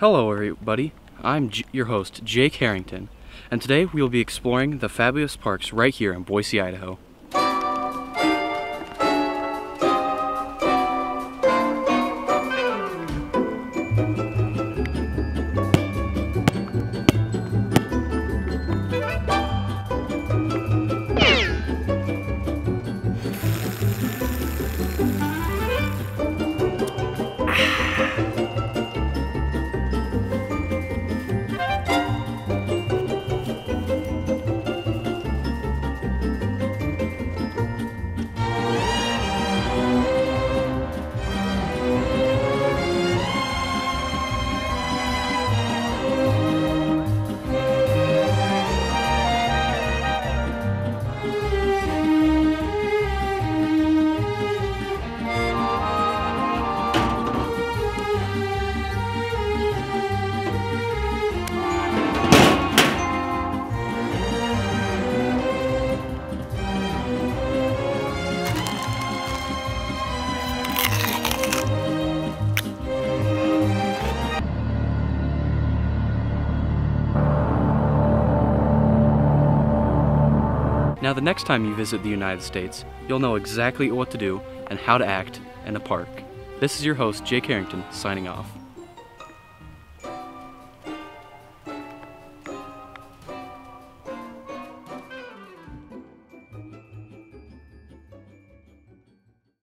Hello, everybody. I'm J- your host, Jake Harrington, and today we will be exploring the fabulous parks right here in Boise, Idaho. Now, the next time you visit the United States, you'll know exactly what to do and how to act in a park. This is your host, Jake Harrington, signing off.